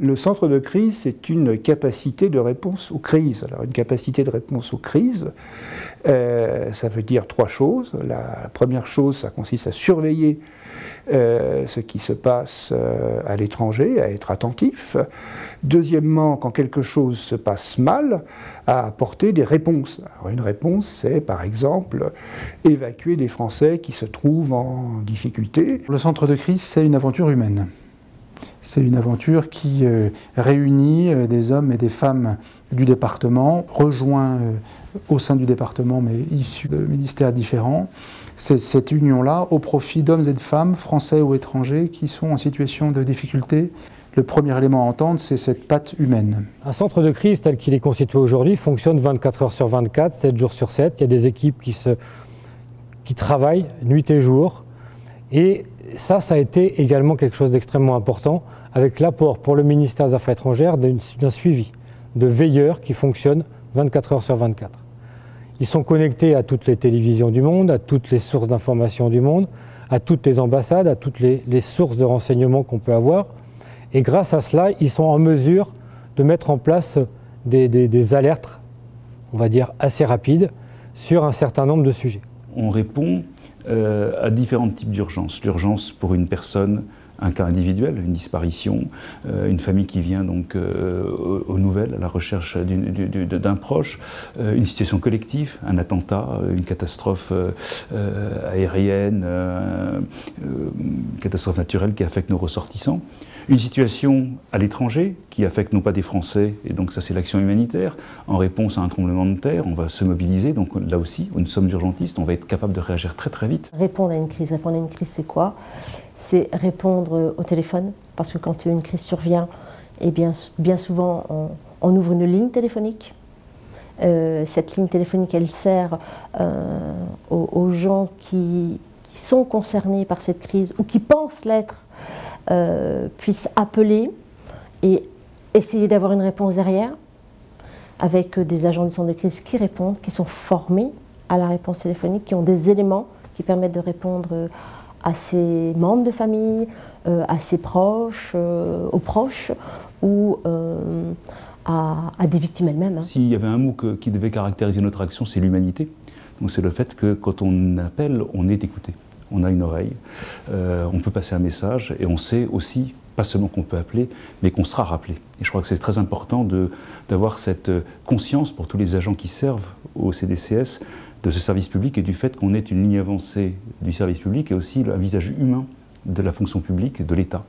Le centre de crise, c'est une capacité de réponse aux crises. Alors, une capacité de réponse aux crises, euh, ça veut dire trois choses. La, première chose, ça consiste à surveiller euh, ce qui se passe euh, à l'étranger, à être attentif. Deuxièmement, quand quelque chose se passe mal, à apporter des réponses. Alors, une réponse, c'est par exemple évacuer des Français qui se trouvent en difficulté. Le centre de crise, c'est une aventure humaine. C'est une aventure qui euh, réunit euh, des hommes et des femmes du département, rejoints euh, au sein du département, mais issus de ministères différents. C'est cette union-là au profit d'hommes et de femmes, français ou étrangers, qui sont en situation de difficulté. Le premier élément à entendre, c'est cette patte humaine. Un centre de crise tel qu'il est constitué aujourd'hui fonctionne 24 heures sur 24, 7 jours sur 7. Il y a des équipes qui, travaillent nuit et jour. Ça, ça a été également quelque chose d'extrêmement important, avec l'apport pour le ministère des Affaires étrangères d'un suivi, de veilleurs qui fonctionnent 24 heures sur 24. Ils sont connectés à toutes les télévisions du monde, à toutes les sources d'information du monde, à toutes les ambassades, à toutes les, sources de renseignements qu'on peut avoir. Et grâce à cela, ils sont en mesure de mettre en place des, des alertes, on va dire, assez rapides sur un certain nombre de sujets. On répond euh, à différents types d'urgences. L'urgence pour une personne, un cas individuel, une disparition, euh, une famille qui vient donc euh, aux, nouvelles, à la recherche d'un proche, une situation collective, un attentat, une catastrophe aérienne, une catastrophe naturelle qui affecte nos ressortissants. Une situation à l'étranger qui affecte non pas des Français, et donc ça c'est l'action humanitaire, en réponse à un tremblement de terre, on va se mobiliser, donc là aussi, nous sommes urgentistes, on va être capable de réagir très très vite. Répondre à une crise, répondre à une crise c'est quoi? C'est répondre au téléphone, parce que quand une crise survient, eh bien, bien souvent on, ouvre une ligne téléphonique. Euh, cette ligne téléphonique, elle sert euh, aux, gens qui, qui sont concernés par cette crise ou qui pensent l'être euh, puissent appeler et essayer d'avoir une réponse derrière, avec des agents du centre de crise qui répondent, qui sont formés à la réponse téléphonique, qui ont des éléments qui permettent de répondre à ses membres de famille, euh, à ses proches, euh, aux proches ou à, des victimes elles-mêmes. Hein. S'il y avait un mot qui devait caractériser notre action, c'est l'humanité. Donc c'est le fait que quand on appelle, on est écouté on a une oreille, euh, on peut passer un message et on sait aussi, pas seulement qu'on peut appeler, mais qu'on sera rappelé. Et je crois que c'est très important d'avoir cette conscience pour tous les agents qui servent au CDCS de ce service public et du fait qu'on est une ligne avancée du service public et aussi un visage humain de la fonction publique de l'État.